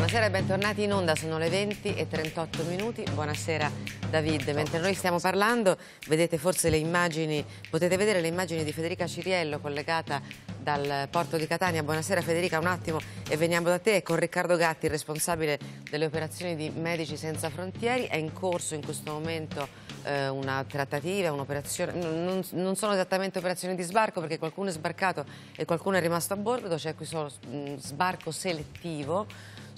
Buonasera e bentornati in onda, sono le 20 e 38 minuti. Buonasera David. Mentre noi stiamo parlando, vedete forse le immagini, potete vedere le immagini di Federica Ciriello collegata dal porto di Catania. Buonasera Federica, un attimo e veniamo da te con Riccardo Gatti, il responsabile delle operazioni di Medici Senza Frontieri. È in corso in questo momento eh, una trattativa, un'operazione, non, non, sono esattamente operazioni di sbarco perché qualcuno è sbarcato e qualcuno è rimasto a bordo, c'è qui solo un sbarco selettivo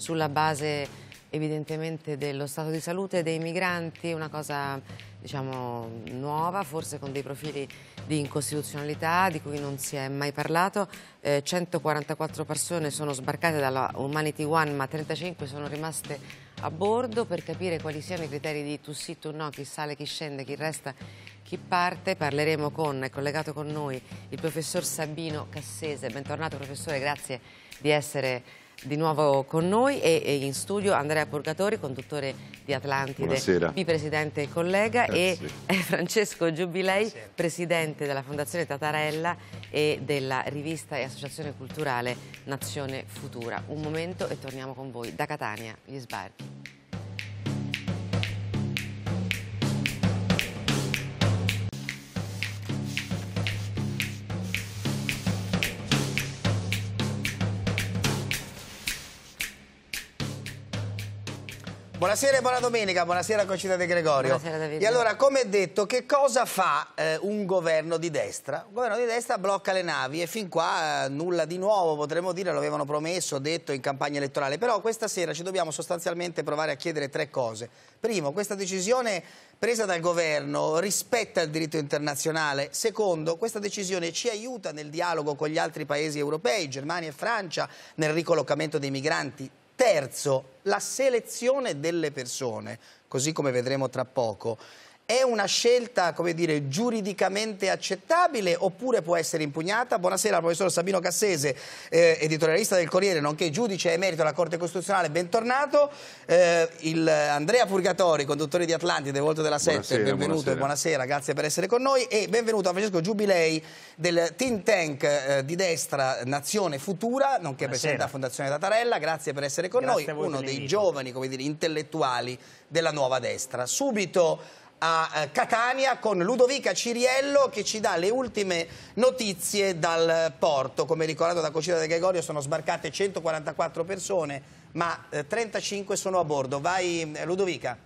sulla base evidentemente dello stato di salute dei migranti, una cosa diciamo, nuova, forse con dei profili di incostituzionalità di cui non si è mai parlato. Eh, 144 persone sono sbarcate dalla Humanity One, ma 35 sono rimaste a bordo per capire quali siano i criteri di to see, to no, chi sale, chi scende, chi resta, chi parte. Parleremo con, è collegato con noi, il professor Sabino Cassese. Bentornato professore, grazie di essere di nuovo con noi e, e, in studio Andrea Purgatori, conduttore di Atlantide, Buonasera. presidente e collega Grazie. e Francesco Giubilei, Buonasera. presidente della Fondazione Tatarella e della rivista e associazione culturale Nazione Futura. Un momento e torniamo con voi da Catania, gli sbarchi. Buonasera e buona domenica, buonasera Concita De Gregorio. Buonasera Davide. E allora, come detto, che cosa fa eh, un governo di destra? Un governo di destra blocca le navi e fin qua eh, nulla di nuovo, potremmo dire, lo avevano promesso, detto in campagna elettorale. Però questa sera ci dobbiamo sostanzialmente provare a chiedere tre cose. Primo, questa decisione presa dal governo rispetta il diritto internazionale. Secondo, questa decisione ci aiuta nel dialogo con gli altri paesi europei, Germania e Francia, nel ricollocamento dei migranti Terzo, la selezione delle persone, così come vedremo tra poco, è una scelta, come dire, giuridicamente accettabile oppure può essere impugnata? Buonasera al professor Sabino Cassese, eh, editorialista del Corriere, nonché giudice emerito della Corte Costituzionale, bentornato. Eh, il Andrea Purgatori, conduttore di Atlantide, volto della Sette, buonasera, benvenuto buonasera. e buonasera, grazie per essere con noi. E benvenuto a Francesco Giubilei del think tank eh, di destra Nazione Futura, nonché buonasera. presidente della Fondazione Tatarella, grazie per essere con grazie noi, uno dei giovani, come dire, intellettuali della nuova destra. Subito a eh, Catania con Ludovica Ciriello che ci dà le ultime notizie dal porto. Come ricordato da Cocina De Gregorio sono sbarcate 144 persone ma 35 eh, sono a bordo. Vai eh, Ludovica.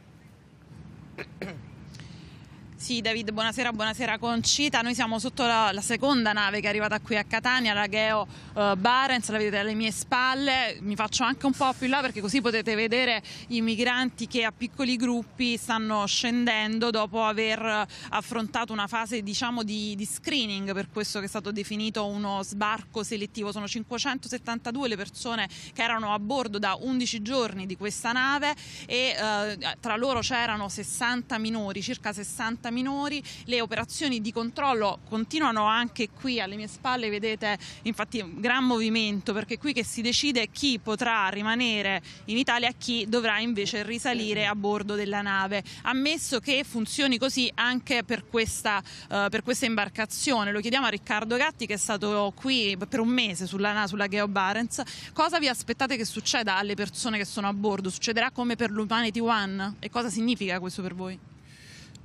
Sì, David, buonasera, buonasera Concita. Noi siamo sotto la, la, seconda nave che è arrivata qui a Catania, la Geo uh, Barents, la vedete alle mie spalle. Mi faccio anche un po' più in là perché così potete vedere i migranti che a piccoli gruppi stanno scendendo dopo aver affrontato una fase diciamo, di, di screening per questo che è stato definito uno sbarco selettivo. Sono 572 le persone che erano a bordo da 11 giorni di questa nave e uh, tra loro c'erano 60 minori, circa 60 60 minori, le operazioni di controllo continuano anche qui alle mie spalle, vedete infatti un gran movimento perché qui che si decide chi potrà rimanere in Italia e chi dovrà invece risalire a bordo della nave, ammesso che funzioni così anche per questa, uh, per questa imbarcazione. Lo chiediamo a Riccardo Gatti che è stato qui per un mese sulla, sulla Geo Barents. Cosa vi aspettate che succeda alle persone che sono a bordo? Succederà come per l'Humanity One? E cosa significa questo per voi?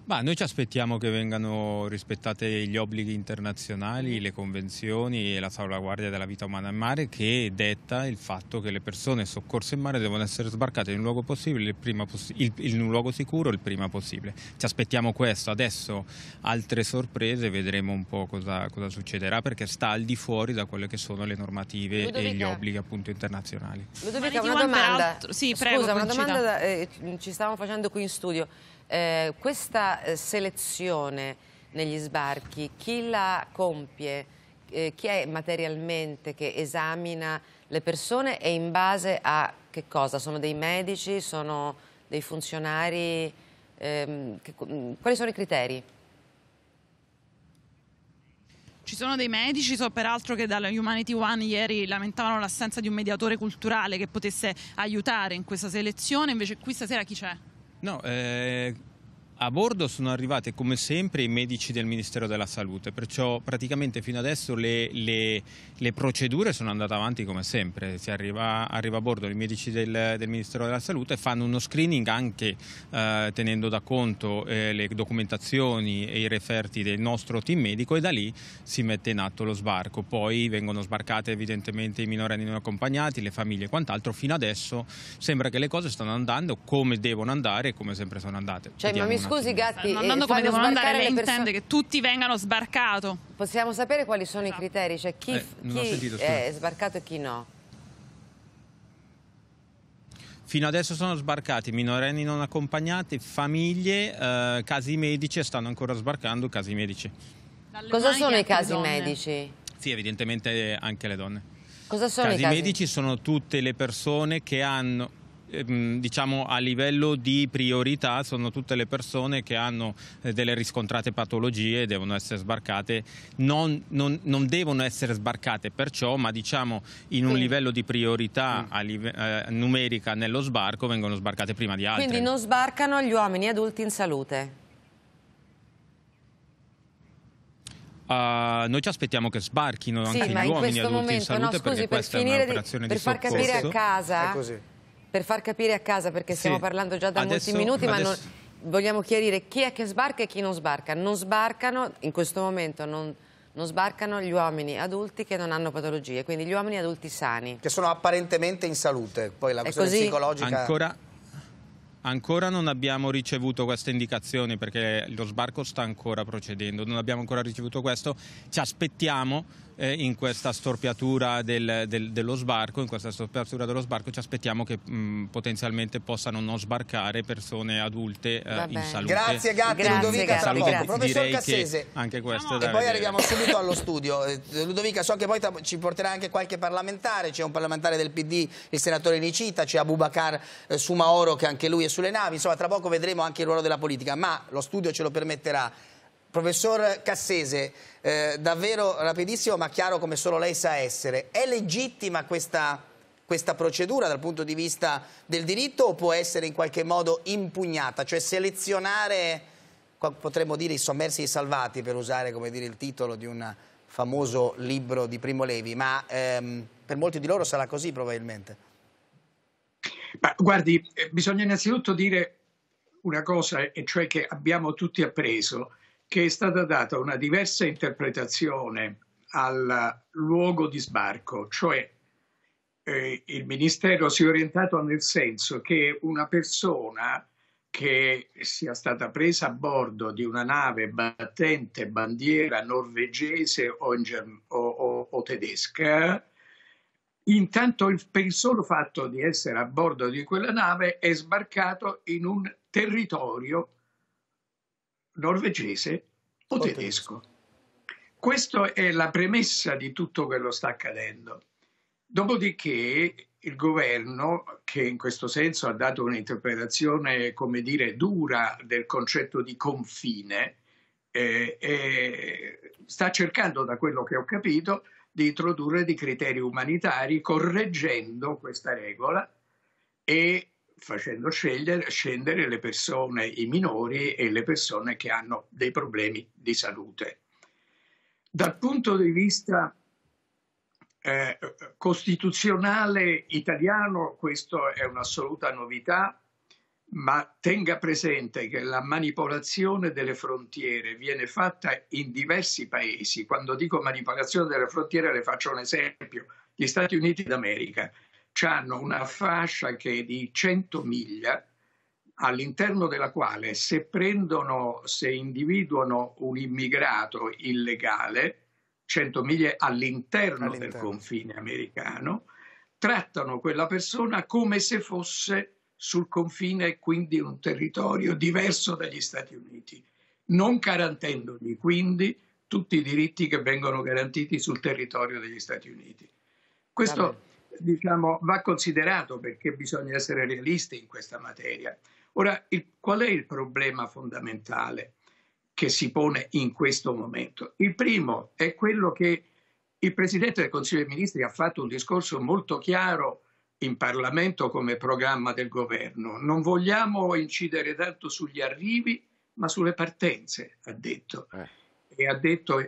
Bah, noi ci aspettiamo che vengano rispettate gli obblighi internazionali, le convenzioni e la salvaguardia della vita umana in mare che detta il fatto che le persone soccorse in mare devono essere sbarcate in un luogo, possibile, possi il, in un luogo sicuro il prima possibile. Ci aspettiamo questo, adesso altre sorprese, vedremo un po' cosa, cosa succederà perché sta al di fuori da quelle che sono le normative Ludovica. e gli obblighi appunto internazionali. Ludovica, una domanda, sì, prego, Scusa, una domanda da, eh, ci stavamo facendo qui in studio. Eh, questa eh, selezione negli sbarchi, chi la compie? Eh, chi è materialmente che esamina le persone e in base a che cosa? Sono dei medici? Sono dei funzionari? Ehm, che, quali sono i criteri? Ci sono dei medici, so peraltro che dalla Humanity One ieri lamentavano l'assenza di un mediatore culturale che potesse aiutare in questa selezione, invece qui stasera chi c'è? No, eh, a bordo sono arrivate come sempre i medici del Ministero della Salute, perciò praticamente fino adesso le, le, le procedure sono andate avanti come sempre. Si arriva, arriva a bordo i medici del, del, Ministero della Salute, fanno uno screening anche eh, tenendo da conto eh, le documentazioni e i referti del nostro team medico e da lì si mette in atto lo sbarco. Poi vengono sbarcate evidentemente i minorenni non accompagnati, le famiglie e quant'altro. Fino adesso sembra che le cose stanno andando come devono andare e come sempre sono andate. Cioè, scusi Gatti, stanno andando eh, come devono andare, lei intende che tutti vengano sbarcati. Possiamo sapere quali sono esatto. i criteri? Cioè chi, eh, chi sentito, è sbarcato e chi no? Fino adesso sono sbarcati minorenni non accompagnati, famiglie, eh, casi medici e stanno ancora sbarcando casi medici. Dalle Cosa sono i casi medici? Sì, evidentemente anche le donne. Cosa sono casi i casi medici? Sono tutte le persone che hanno ehm, diciamo a livello di priorità sono tutte le persone che hanno eh, delle riscontrate patologie e devono essere sbarcate. Non, non, non, devono essere sbarcate perciò ma diciamo in un livello di priorità mm. live eh, numerica nello sbarco vengono sbarcate prima di altri quindi non sbarcano gli uomini adulti in salute. Uh, noi ci aspettiamo che sbarchino sì, anche gli uomini adulti momento, in salute no, scusi, perché per questa è un'operazione di, di per far capire a casa per far capire a casa perché sì. stiamo parlando già da adesso, molti minuti adesso... ma non, vogliamo chiarire chi è che sbarca e chi non sbarca. Non sbarcano in questo momento non, non sbarcano gli uomini adulti che non hanno patologie quindi gli uomini adulti sani. Che sono apparentemente in salute. Poi la questione psicologica ancora Ancora non abbiamo ricevuto queste indicazioni perché lo sbarco sta ancora procedendo, non abbiamo ancora ricevuto questo, ci aspettiamo eh, in questa storpiatura del, del, dello sbarco, in questa storpiatura dello sbarco ci aspettiamo che mh, potenzialmente possano non sbarcare persone adulte eh, in salute. Grazie Gatti, grazie, Ludovica grazie, grazie. Professor Cassese, anche questo e poi vedere. arriviamo subito allo studio. Eh, Ludovica, so che poi ci porterà anche qualche parlamentare, c'è un parlamentare del PD, il senatore Nicita, c'è Abubakar eh, Sumaoro che anche lui è sulle navi, insomma tra poco vedremo anche il ruolo della politica, ma lo studio ce lo permetterà. Professor Cassese, eh, davvero rapidissimo ma chiaro come solo lei sa essere, è legittima questa, questa, procedura dal punto di vista del diritto o può essere in qualche modo impugnata? Cioè selezionare, potremmo dire, i sommersi e i salvati per usare dire, il titolo di un famoso libro di Primo Levi, ma ehm, per molti di loro sarà così probabilmente. Ma, guardi, eh, bisogna innanzitutto dire una cosa, e cioè che abbiamo tutti appreso che è stata data una diversa interpretazione al luogo di sbarco, cioè eh, il Ministero si è orientato nel senso che una persona che sia stata presa a bordo di una nave battente bandiera norvegese o, o, o, o tedesca, intanto il, per il solo fatto di essere a bordo di quella nave è sbarcato in un territorio norvegese o tedesco. Questa è la premessa di tutto quello che sta accadendo. Dopodiché il governo, che in questo senso ha dato un'interpretazione, come dire, dura del concetto di confine, eh, eh, sta cercando, da quello che ho capito, di introdurre dei criteri umanitari correggendo questa regola e facendo scegliere, scendere le persone, i minori e le persone che hanno dei problemi di salute. Dal punto di vista eh, costituzionale italiano questo è un'assoluta novità, ma tenga presente che la manipolazione delle frontiere viene fatta in diversi paesi. Quando dico manipolazione delle frontiere le faccio un esempio. Gli Stati Uniti d'America hanno una fascia che è di 100 miglia all'interno della quale se prendono, se individuano un immigrato illegale, 100 miglia all'interno, all'interno del confine americano, trattano quella persona come se fosse sul confine e quindi un territorio diverso dagli Stati Uniti, non garantendogli quindi tutti i diritti che vengono garantiti sul territorio degli Stati Uniti. Questo diciamo, va considerato perché bisogna essere realisti in questa materia. Ora, il, qual è il problema fondamentale che si pone in questo momento? Il primo è quello che il Presidente del Consiglio dei Ministri ha fatto un discorso molto chiaro in Parlamento come programma del governo. Non vogliamo incidere tanto sugli arrivi, ma sulle partenze, ha detto. Eh. E ha detto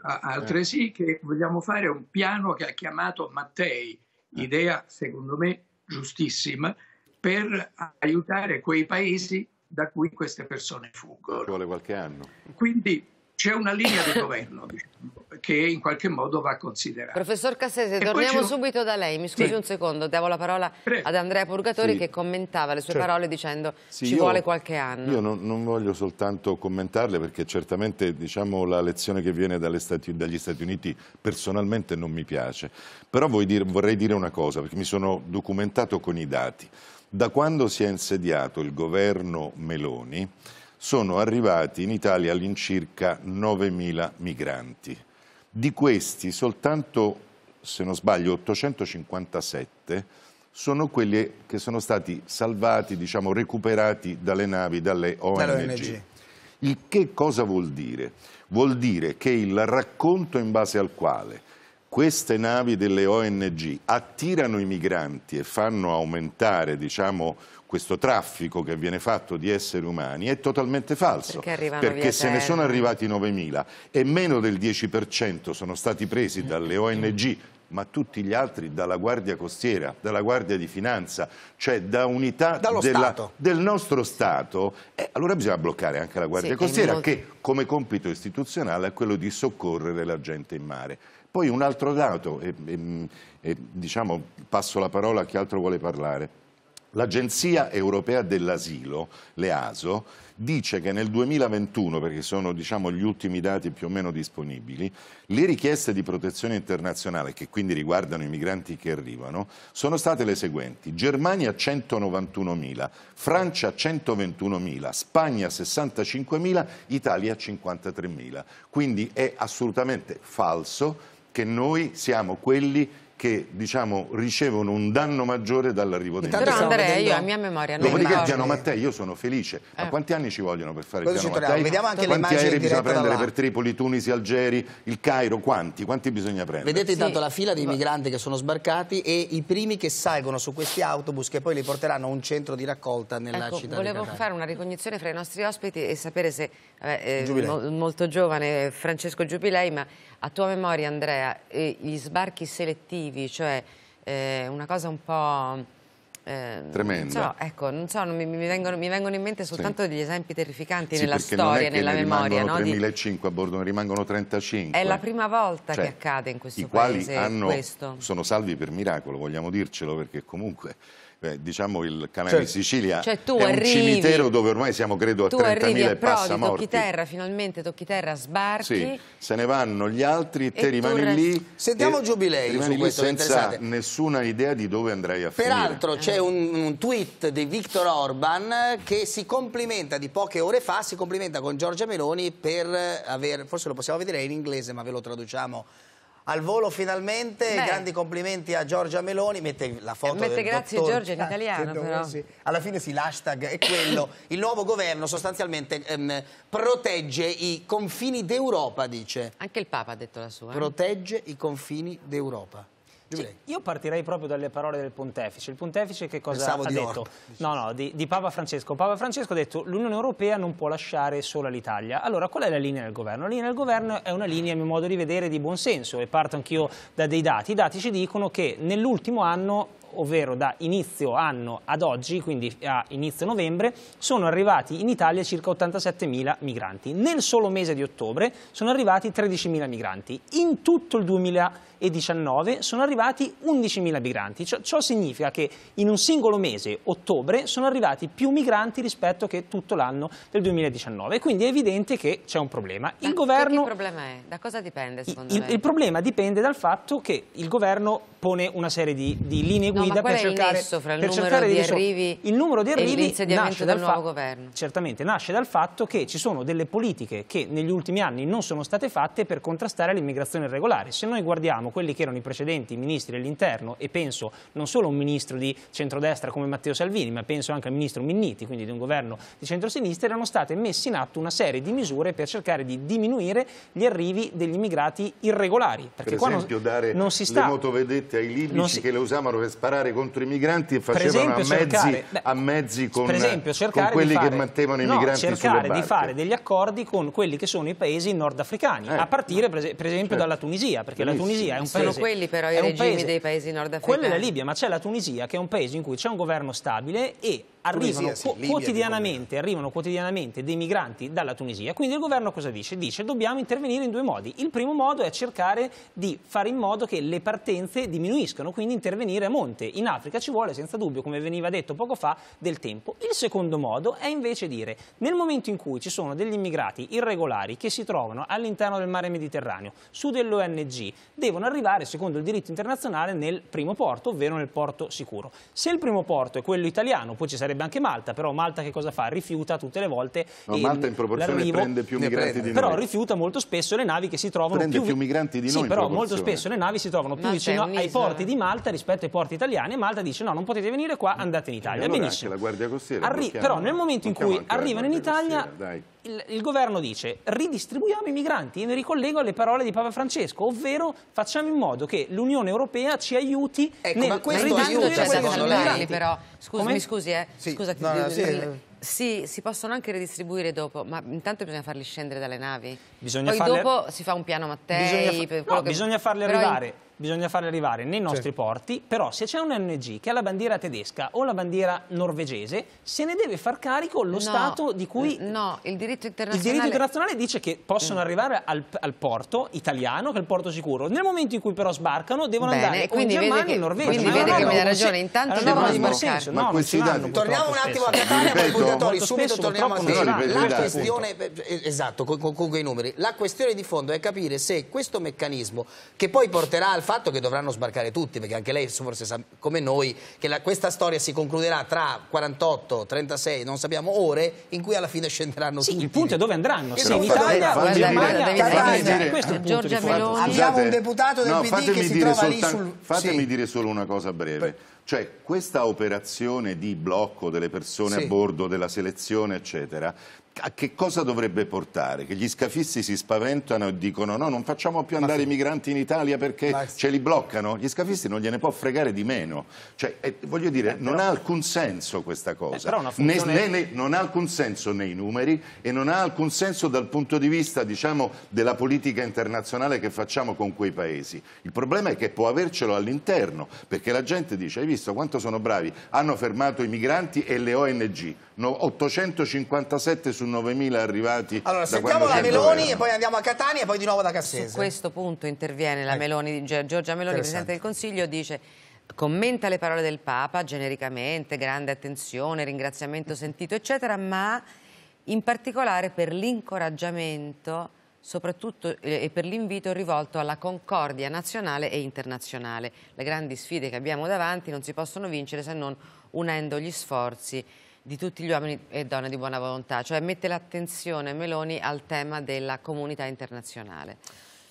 altresì che vogliamo fare un piano che ha chiamato Mattei, idea secondo me giustissima, per aiutare quei paesi da cui queste persone fuggono. Ci vuole qualche anno. Quindi c'è una linea di governo diciamo, che in qualche modo va considerata. Professor Cassese, torniamo subito da lei. Mi scusi sì. un secondo, davo la parola Prego. ad Andrea Purgatori sì. che commentava le sue certo. parole dicendo sì, ci io, vuole qualche anno. Io non, non, voglio soltanto commentarle perché certamente diciamo, la lezione che viene Stati, dagli Stati Uniti personalmente non mi piace, però dire, vorrei dire una cosa perché mi sono documentato con i dati. Da quando si è insediato il governo Meloni sono arrivati in Italia all'incirca 9.000 migranti. Di questi soltanto, se non sbaglio, 857 sono quelli che sono stati salvati, diciamo, recuperati dalle navi, dalle ONG. Il che cosa vuol dire? Vuol dire che il racconto in base al quale queste navi delle ONG attirano i migranti e fanno aumentare diciamo, questo traffico che viene fatto di esseri umani è totalmente falso, perché, perché se ne sono arrivati 9.000 e meno del 10% sono stati presi dalle ONG ma tutti gli altri dalla Guardia Costiera, dalla Guardia di Finanza, cioè da unità della, del nostro Stato, eh, allora bisogna bloccare anche la Guardia sì, Costiera che come compito istituzionale è quello di soccorrere la gente in mare. Poi un altro dato, e, e, e diciamo, passo la parola a chi altro vuole parlare. L'Agenzia Europea dell'Asilo, l'EASO, dice che nel 2021, perché sono diciamo, gli ultimi dati più o meno disponibili, le richieste di protezione internazionale, che quindi riguardano i migranti che arrivano, sono state le seguenti. Germania 191.000, Francia 121.000, Spagna 65.000, Italia 53.000. Quindi è assolutamente falso che noi siamo quelli che diciamo, ricevono un danno maggiore dall'arrivo dei migranti. Però Andrea, io a mia memoria non Dopodiché il piano Mattei, io sono felice. Eh. Ma quanti anni ci vogliono per fare il piano Mattei? Vediamo anche quanti le aerei bisogna prendere per Tripoli, Tunisi, Algeri, il Cairo? Quanti? Quanti bisogna prendere? Vedete intanto sì. la fila di migranti che sono sbarcati e i primi che salgono su questi autobus che poi li porteranno a un centro di raccolta nella ecco, città volevo fare una ricognizione fra i nostri ospiti e sapere se eh, mo molto giovane Francesco Giubilei, ma a tua memoria Andrea, eh, gli sbarchi selettivi, cioè eh, una cosa un po'... Eh, Tremenda. Non so, ecco, non so, mi, mi, vengono, mi, vengono, in mente soltanto sì. degli esempi terrificanti sì, nella storia, nella memoria. Non 3.005 a bordo, ne rimangono 35. È la prima volta cioè, che accade in questo i paese hanno, questo. sono salvi per miracolo, vogliamo dircelo, perché comunque Beh, diciamo il canale cioè, di Sicilia cioè è arrivi, un cimitero dove ormai siamo credo a 30.000 e passa morti. tocchi terra, finalmente tocchi terra, sbarchi. Sì, se ne vanno gli altri e te rimani lì. Sentiamo Giubilei rimani lì senza nessuna idea di dove andrai a Peraltro, finire. Peraltro c'è un, un, tweet di Viktor Orban che si complimenta di poche ore fa, si complimenta con Giorgia Meloni per aver, forse lo possiamo vedere in inglese ma ve lo traduciamo al volo finalmente, Beh. grandi complimenti a Giorgia Meloni, mette la foto mette del grazie dottor... Giorgia in italiano però. Sì. Alla fine sì, l'hashtag è quello, il nuovo governo sostanzialmente ehm, protegge i confini d'Europa, dice. Anche il Papa ha detto la sua. Eh? Protegge i confini d'Europa. Sì, io partirei proprio dalle parole del pontefice. Il pontefice che cosa Pensavo ha detto? Orto. No, no, di, di, Papa Francesco. Papa Francesco ha detto che l'Unione Europea non può lasciare sola l'Italia. Allora, qual è la linea del governo? La linea del governo è una linea, a mio modo di vedere, di buonsenso e parto anch'io da dei dati. I dati ci dicono che nell'ultimo anno ovvero da inizio anno ad oggi, quindi a inizio novembre, sono arrivati in Italia circa 87.000 migranti. Nel solo mese di ottobre sono arrivati 13.000 migranti. In tutto il 2020 2019 sono arrivati 11.000 migranti. Ciò, ciò, significa che in un singolo mese, ottobre, sono arrivati più migranti rispetto che tutto l'anno del 2019. Quindi è evidente che c'è un problema. Il da, governo... Che problema è? Da cosa dipende secondo il, me? Il problema dipende dal fatto che il governo pone una serie di, di linee guida no, per cercare, fra il per cercare di, di arrivi il numero di arrivi nasce dal nuovo governo. Certamente nasce dal fatto che ci sono delle politiche che negli ultimi anni non sono state fatte per contrastare l'immigrazione irregolare. Se noi guardiamo quelli che erano i precedenti ministri dell'interno e penso non solo a un ministro di centrodestra come Matteo Salvini, ma penso anche al ministro Minniti, quindi di un governo di centrosinistra, erano state messe in atto una serie di misure per cercare di diminuire gli arrivi degli immigrati irregolari. Perché per esempio non, dare non si sta, le motovedette ai libici si, che le usavano per sparare contro i migranti e facevano a mezzi, cercare, beh, a mezzi con, esempio, con quelli fare, che mettevano i no, migranti cercare di fare degli accordi con quelli che sono i paesi nordafricani, eh, a partire per esempio certo. dalla Tunisia, perché Benissimo. la Tunisia è un paese... Sono quelli però i regimi paese, dei paesi nordafricani. Quella è la Libia, ma c'è la Tunisia che è un paese in cui c'è un governo stabile e arrivano, sì, quotidianamente, arrivano quotidianamente dei migranti dalla Tunisia, quindi il governo cosa dice? Dice dobbiamo intervenire in due modi. Il primo modo è cercare di fare in modo che le partenze diminuiscano, quindi intervenire a monte. In Africa ci vuole senza dubbio, come veniva detto poco fa, del tempo. Il secondo modo è invece dire nel momento in cui ci sono degli immigrati irregolari che si trovano all'interno del mare Mediterraneo, su dell'ONG, devono arrivare secondo il diritto internazionale nel primo porto, ovvero nel porto sicuro. Se il primo porto è quello italiano, poi ci sarebbe sarebbe anche Malta, però Malta che cosa fa? Rifiuta tutte le volte no, Malta in proporzione prende più migranti prende. di noi. Però rifiuta molto spesso le navi che si trovano prende più, più migranti di sì, noi Sì, però molto spesso le navi si trovano più Malta vicino ai porti di Malta rispetto ai porti italiani e Malta dice no, non potete venire qua, andate in Italia. Allora Benissimo. la Guardia Costiera Arri però nel momento in cui arrivano in Italia il, il, governo dice ridistribuiamo i migranti e mi ricollego alle parole di Papa Francesco, ovvero facciamo in modo che l'Unione Europea ci aiuti ecco, nel ridistribuire quelli migranti. Però, scusi, mi scusi, eh. Sì. Scusa, no, no, sì. Sì, si possono anche ridistribuire dopo, ma intanto bisogna farli scendere dalle navi. Bisogna Poi farle... dopo si fa un piano Mattei. Bisogna, fa... no, che... bisogna farli arrivare. In bisogna farli arrivare nei nostri sì. porti, però se c'è un ONG che ha la bandiera tedesca o la bandiera norvegese, se ne deve far carico lo no, Stato di cui... No, il diritto internazionale... Il diritto internazionale dice che possono mm. arrivare al, al, porto italiano, che è il porto sicuro. Nel momento in cui però sbarcano devono Bene, andare o in Germania o in Norvegia. Quindi vede che mi dà ragione, intanto devono sbarcare. No, ma questi dati... Torniamo un attimo a Catania, poi Purgatori, subito torniamo a La questione... Eh, esatto, con quei numeri. La questione di fondo è capire se questo meccanismo, che poi porterà al fatto che dovranno sbarcare tutti, perché anche lei forse sa come noi che la, questa storia si concluderà tra 48, 36, non sappiamo ore, in cui alla fine scenderanno sì, tutti. Il punto è dove andranno, se in Italia o in Germania, Giorgia Meloni. Abbiamo un deputato del no, PD che si trova lì sul... Fatemi sì. dire solo una cosa breve. Cioè, questa operazione di blocco delle persone sì. a bordo, della selezione, eccetera, a che cosa dovrebbe portare? Che gli scafisti si spaventano e dicono no, non facciamo più andare i migranti in Italia perché Ma... ce li bloccano? Gli scafisti non gliene può fregare di meno. Cioè, eh, voglio dire, eh, però... non ha alcun senso questa cosa. Eh, funzione... né, né, non ha alcun senso nei numeri e non ha alcun senso dal punto di vista, diciamo, della politica internazionale che facciamo con quei paesi. Il problema è che può avercelo all'interno, perché la gente dice, hai visto quanto sono bravi? Hanno fermato i migranti e le ONG. No, 857 su 9.000 arrivati Allora, sentiamo la Meloni e poi andiamo a Catania e poi di nuovo da Cassese. Su questo punto interviene la ecco. Meloni, Giorgia Meloni, Presidente del Consiglio, dice commenta le parole del Papa genericamente, grande attenzione, ringraziamento sentito, eccetera, ma in particolare per l'incoraggiamento soprattutto eh, e per l'invito rivolto alla concordia nazionale e internazionale. Le grandi sfide che abbiamo davanti non si possono vincere se non unendo gli sforzi di tutti gli uomini e donne di buona volontà, cioè mette l'attenzione Meloni al tema della comunità internazionale.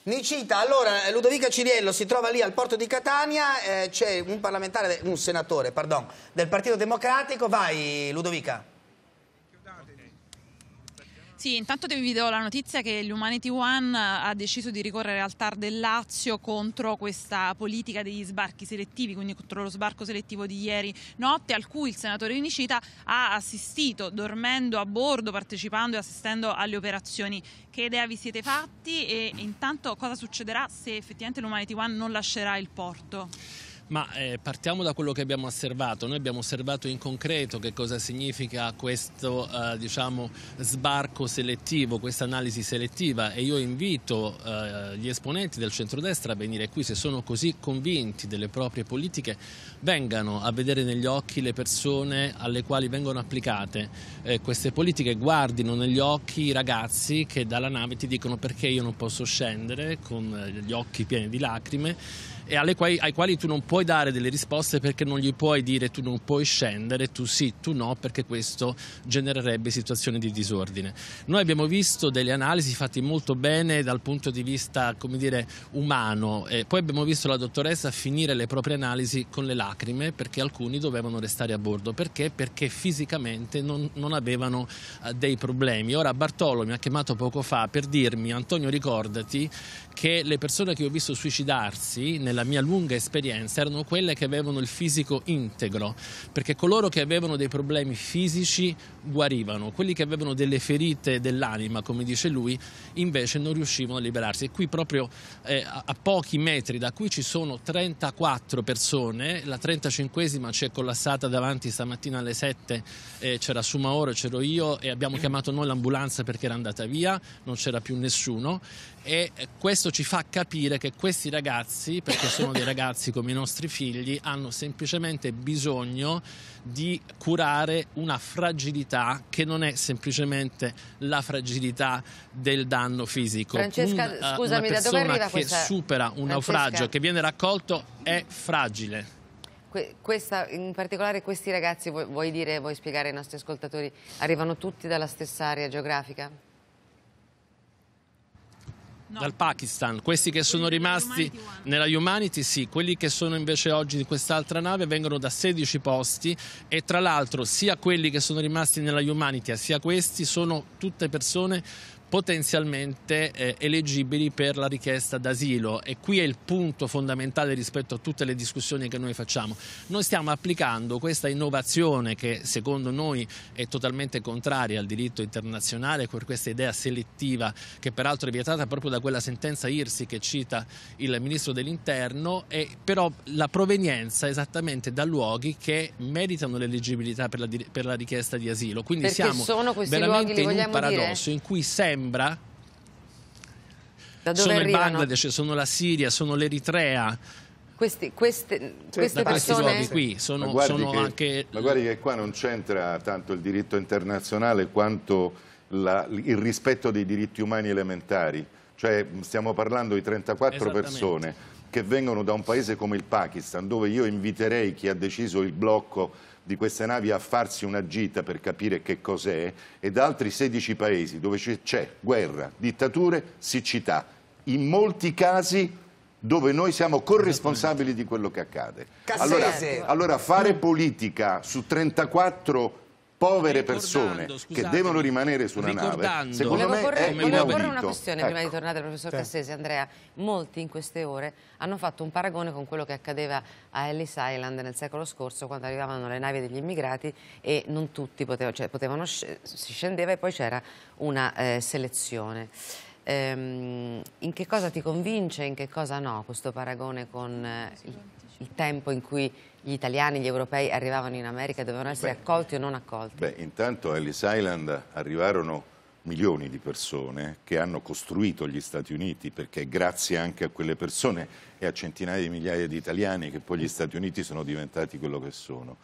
Nicita, allora Ludovica Ciriello si trova lì al porto di Catania, eh, c'è un parlamentare, un senatore, pardon, del Partito Democratico, vai Ludovica. Sì, intanto vi do la notizia che l'Humanity One ha deciso di ricorrere al TAR del Lazio contro questa politica degli sbarchi selettivi, quindi contro lo sbarco selettivo di ieri notte, al cui il senatore Unicita ha assistito dormendo a bordo, partecipando e assistendo alle operazioni. Che idea vi siete fatti e intanto cosa succederà se effettivamente l'Humanity One non lascerà il porto? Ma eh, partiamo da quello che abbiamo osservato. Noi abbiamo osservato in concreto che cosa significa questo eh, diciamo, sbarco selettivo, questa analisi selettiva. E io invito eh, gli esponenti del centrodestra a venire qui. Se sono così convinti delle proprie politiche, vengano a vedere negli occhi le persone alle quali vengono applicate eh, queste politiche, guardino negli occhi i ragazzi che dalla nave ti dicono perché io non posso scendere con eh, gli occhi pieni di lacrime e quali, ai quali tu non puoi dare delle risposte perché non gli puoi dire tu non puoi scendere, tu sì, tu no, perché questo genererebbe situazioni di disordine. Noi abbiamo visto delle analisi fatte molto bene dal punto di vista, come dire, umano, e poi abbiamo visto la dottoressa finire le proprie analisi con le lacrime perché alcuni dovevano restare a bordo. Perché? Perché fisicamente non, non avevano uh, dei problemi. Ora Bartolo mi ha chiamato poco fa per dirmi, Antonio ricordati che le persone che ho visto suicidarsi nella mia lunga esperienza erano quelle che avevano il fisico integro, perché coloro che avevano dei problemi fisici guarivano, quelli che avevano delle ferite dell'anima, come dice lui, invece non riuscivano a liberarsi. E qui proprio eh, a pochi metri da qui ci sono 34 persone, la 35esima ci è collassata davanti stamattina alle 7, eh, c'era Sumaoro, c'ero io e abbiamo chiamato noi l'ambulanza perché era andata via, non c'era più nessuno e questo ci fa capire che questi ragazzi, perché sono dei ragazzi come i nostri figli, hanno semplicemente bisogno di curare una fragilità che non è semplicemente la fragilità del danno fisico. Francesca, un, scusami, una da dove arriva che questa... supera un Francesca... naufragio, che viene raccolto, è fragile. Questa, in particolare questi ragazzi, vuoi, dire, vuoi spiegare ai nostri ascoltatori, arrivano tutti dalla stessa area geografica? No. dal Pakistan. Questi che sono rimasti nella Humanity, sì, quelli che sono invece oggi di quest'altra nave vengono da 16 posti e tra l'altro sia quelli che sono rimasti nella Humanity sia questi sono tutte persone potenzialmente eh, eleggibili per la richiesta d'asilo e qui è il punto fondamentale rispetto a tutte le discussioni che noi facciamo. Noi stiamo applicando questa innovazione che secondo noi è totalmente contraria al diritto internazionale, per questa idea selettiva che peraltro è vietata proprio da quella sentenza IRSI che cita il Ministro dell'Interno, e però la provenienza esattamente da luoghi che meritano l'eleggibilità per, per la, richiesta di asilo. Quindi Perché siamo veramente in un paradosso dire? in cui sempre sembra sono arrivano? il Bangladesh, sono la Siria, sono l'Eritrea. Questi, queste, queste persone qui sono, ma sono che, anche... Ma guardi che qua non c'entra tanto il diritto internazionale quanto la, il rispetto dei diritti umani elementari. Cioè stiamo parlando di 34 persone che vengono da un paese come il Pakistan, dove io inviterei chi ha deciso il blocco di queste navi a farsi una gita per capire che cos'è e da altri 16 paesi dove c'è guerra, dittature, siccità. In molti casi dove noi siamo corresponsabili di quello che accade. Allora, allora fare politica su 34 povere persone che devono rimanere su una nave, secondo me porre, è Volevo porre una questione ecco. prima di tornare al professor sì. Cassesi, Andrea. Molti in queste ore hanno fatto un paragone con quello che accadeva a Ellis Island nel secolo scorso quando arrivavano le navi degli immigrati e non tutti potevano, cioè potevano si scendeva e poi c'era una eh, selezione. Ehm, in che cosa ti convince, in che cosa no questo paragone con eh, il, il tempo in cui gli italiani, gli europei arrivavano in America dovevano essere beh, accolti o non accolti? Beh, intanto a Ellis Island arrivarono milioni di persone che hanno costruito gli Stati Uniti perché grazie anche a quelle persone e a centinaia di migliaia di italiani che poi gli Stati Uniti sono diventati quello che sono.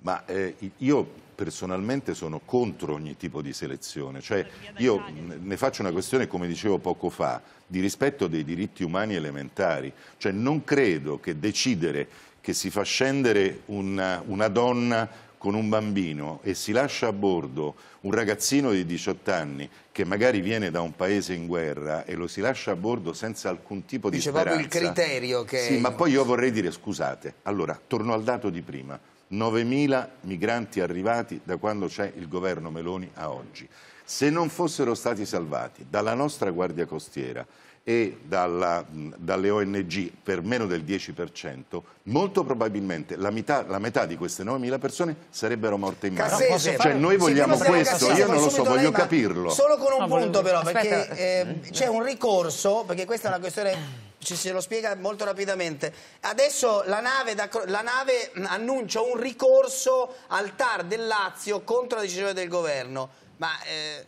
Ma eh, io personalmente sono contro ogni tipo di selezione, cioè io ne faccio una questione, come dicevo poco fa, di rispetto dei diritti umani elementari, cioè non credo che decidere che si fa scendere una, una donna con un bambino e si lascia a bordo un ragazzino di 18 anni che magari viene da un paese in guerra e lo si lascia a bordo senza alcun tipo Dice di speranza. Dice proprio il criterio che... Sì, ma poi io vorrei dire, scusate, allora, torno al dato di prima, 9.000 migranti arrivati da quando c'è il governo Meloni a oggi. Se non fossero stati salvati dalla nostra Guardia Costiera e dalla, dalle ONG per meno del 10%, molto probabilmente la metà, la metà di queste 9.000 persone sarebbero morte in mare. Cassese, cioè noi vogliamo sì, questo, io non lo so, voglio lei, capirlo. Solo con un no, punto però, perché eh, c'è un ricorso, perché questa è una questione ci se lo spiega molto rapidamente. Adesso la nave, da, la nave, annuncia un ricorso al TAR del Lazio contro la decisione del governo, ma eh,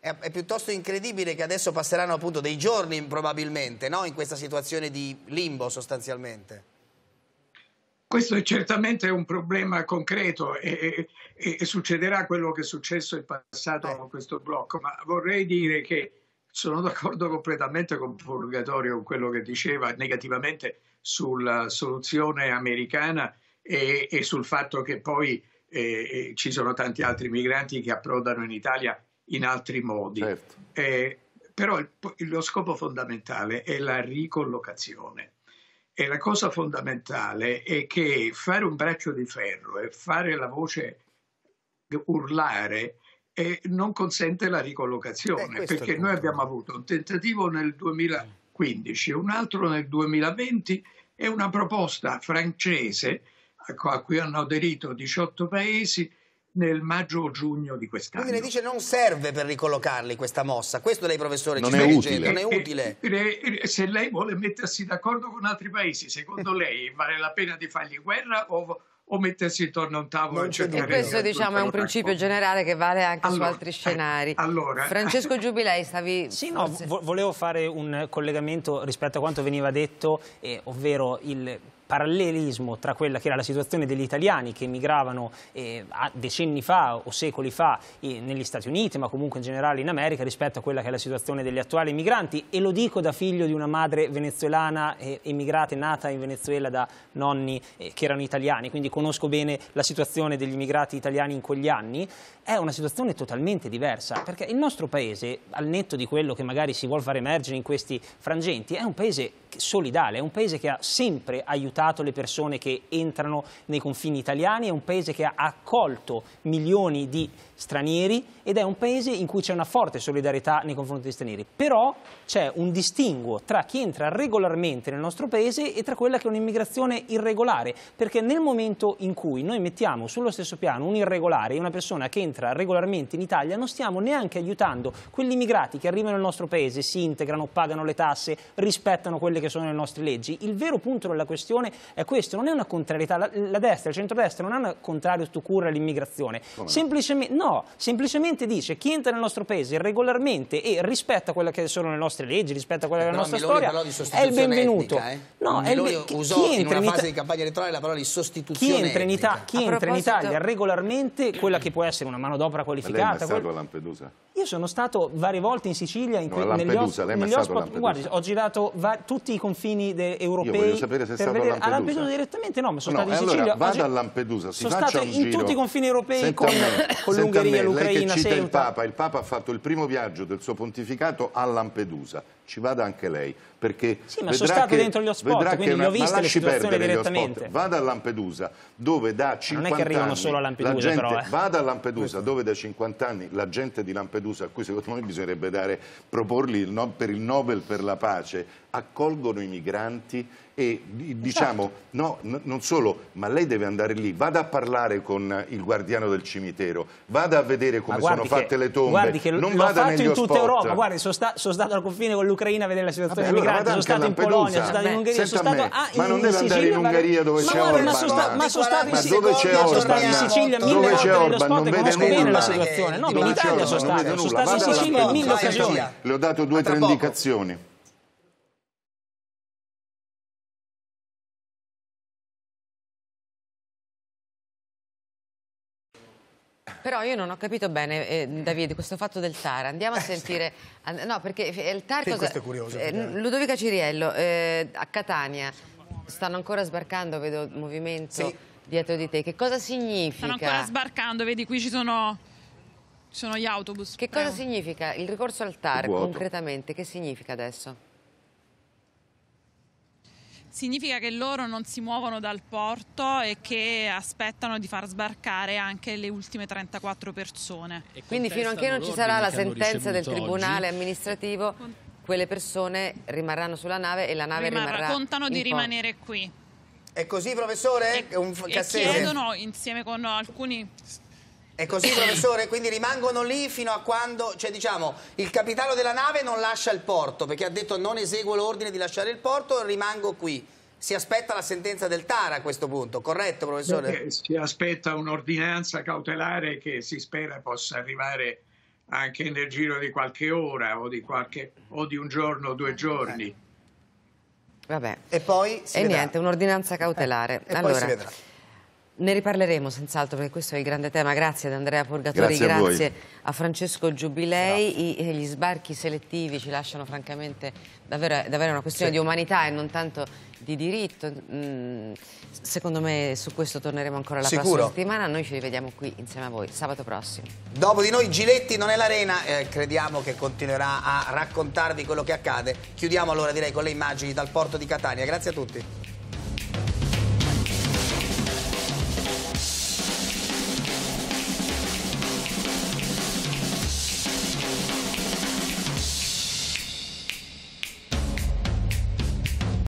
è, è, piuttosto incredibile che adesso passeranno appunto dei giorni probabilmente no? in questa situazione di limbo sostanzialmente. Questo è certamente un problema concreto e, e, e succederà quello che è successo in passato eh. con questo blocco, ma vorrei dire che sono d'accordo completamente con Purgatorio, con quello che diceva negativamente sulla soluzione americana e, e sul fatto che poi eh, ci sono tanti altri migranti che approdano in Italia in altri modi. Certo. Eh, però il, lo scopo fondamentale è la ricollocazione. E la cosa fondamentale è che fare un braccio di ferro e fare la voce urlare eh, non consente la ricollocazione, eh, perché noi abbiamo avuto un tentativo nel 2015, un altro nel 2020 e una proposta francese a cui hanno aderito 18 paesi nel maggio o giugno di quest'anno. Quindi lei dice non serve per ricollocarli questa mossa, questo lei professore non ci sta utile. dicendo, non è utile. E, e, se lei vuole mettersi d'accordo con altri paesi, secondo lei vale la pena di fargli guerra o, o mettersi intorno a un tavolo e cercare questo diciamo è un principio generale che vale anche allora, su altri scenari. Allora, Francesco Giubilei stavi Sì, no, volevo fare un collegamento rispetto a quanto veniva detto, eh, ovvero il parallelismo tra quella che era la situazione degli italiani che emigravano eh, decenni fa o secoli fa eh, negli Stati Uniti, ma comunque in generale in America, rispetto a quella che è la situazione degli attuali migranti. E lo dico da figlio di una madre venezuelana eh, emigrata e nata in Venezuela da nonni eh, che erano italiani, quindi conosco bene la situazione degli immigrati italiani in quegli anni. È una situazione totalmente diversa, perché il nostro paese, al netto di quello che magari si vuole far emergere in questi frangenti, è un paese solidale, è un paese che ha sempre aiutato le persone che entrano nei confini italiani, è un paese che ha accolto milioni di stranieri ed è un paese in cui c'è una forte solidarietà nei confronti degli stranieri. Però c'è un distinguo tra chi entra regolarmente nel nostro paese e tra quella che è un'immigrazione irregolare, perché nel momento in cui noi mettiamo sullo stesso piano un irregolare e una persona che entra regolarmente in Italia, non stiamo neanche aiutando quegli immigrati che arrivano nel nostro paese, si integrano, pagano le tasse, rispettano quelle che sono le nostre leggi. Il vero punto della questione è questo, non è una contrarietà, la, la destra, il centrodestra non hanno contrario tu cura all'immigrazione, semplicemente no, No, semplicemente dice chi entra nel nostro paese regolarmente e rispetta quelle che sono le nostre leggi, rispetta quella che è la nostra Miloni storia, è il benvenuto. Etnica, eh? No, è il usò chi in una fase di campagna elettorale la parola di sostituzione chi entra in, Ita chi entra in Italia regolarmente, quella che può essere una manodopera qualificata... Ma lei è stato a Lampedusa? Io sono stato varie volte in Sicilia, in no, lei è stato a Lampedusa? Guardi, ho girato tutti i confini europei. Io voglio sapere se è stato a Lampedusa. A Lampedusa direttamente no, ma sono no, stato in Sicilia. Allora, vada a Lampedusa, si sono stato in tutti i confini europei con, con l'Ungheria, l'Ucraina, cita il Papa, il Papa ha fatto il primo viaggio del suo pontificato a Lampedusa, ci vada anche lei, perché sì, ma sono stato che, dentro gli hotspot, quindi una, ho visto le situazioni direttamente. Vada a Lampedusa, dove da 50 anni... Non è che arrivano solo a Lampedusa, gente, però, eh. Vada a Lampedusa, dove da 50 anni la gente di Lampedusa, a cui secondo me bisognerebbe dare, proporli il no, per il Nobel per la pace, accolgono i migranti e diciamo, esatto. no, non solo, ma lei deve andare lì, vada a parlare con il guardiano del cimitero, vada a vedere come sono fatte le tombe, guardi che non vada fatto in tutta Europa, guardi, sono, sta, sono, stato al confine con l'Ucraina a vedere la situazione Vabbè, migranti, sono stato in Polonia, sono stato in Ungheria, sono stato ah, ma non deve andare in Ungheria dove c'è Orban, ma sono stato in Sicilia mille volte dello spot conosco bene la situazione, no, in Italia sono stato, sono stato in Sicilia in mille occasioni. Le ho dato due o tre indicazioni. Però io non ho capito bene, eh, Davide, questo fatto del TAR. Andiamo a eh, sentire... no, perché il TAR sì, cosa... questo è curioso. Eh, Ludovica Ciriello, eh, a Catania, stanno ancora sbarcando, vedo movimento sì. dietro di te. Che cosa significa? Stanno ancora sbarcando, vedi qui ci sono... Ci sono gli autobus. Che cosa significa il ricorso al TAR concretamente? Che significa adesso? Significa che loro non si muovono dal porto e che aspettano di far sbarcare anche le ultime 34 persone. Quindi fino a che non ci sarà la sentenza del tribunale oggi. amministrativo, quelle persone rimarranno sulla nave e la nave Rimarrà, rimarrà Contano di rimanere qui. È così professore? E, Un e chiedono insieme con alcuni è così, professore? Quindi rimangono lì fino a quando, cioè diciamo, il capitano della nave non lascia il porto, perché ha detto non eseguo l'ordine di lasciare il porto, rimango qui. Si aspetta la sentenza del TAR a questo punto, corretto professore? Perché si aspetta un'ordinanza cautelare che si spera possa arrivare anche nel giro di qualche ora o di, qualche, o di un giorno o due giorni. Vabbè. E poi E niente, un'ordinanza cautelare. Eh, e allora, poi si vedrà. Ne riparleremo senz'altro perché questo è il grande tema. Grazie ad Andrea Purgatori, grazie, grazie a, a, Francesco Giubilei. I, gli sbarchi selettivi ci lasciano francamente davvero, davvero una questione sì. di umanità e non tanto di diritto. Mm, secondo me su questo torneremo ancora la Sicuro. prossima settimana. Noi ci rivediamo qui insieme a voi sabato prossimo. Dopo di noi Giletti non è l'arena, eh, crediamo che continuerà a raccontarvi quello che accade. Chiudiamo allora direi con le immagini dal porto di Catania. Grazie a tutti.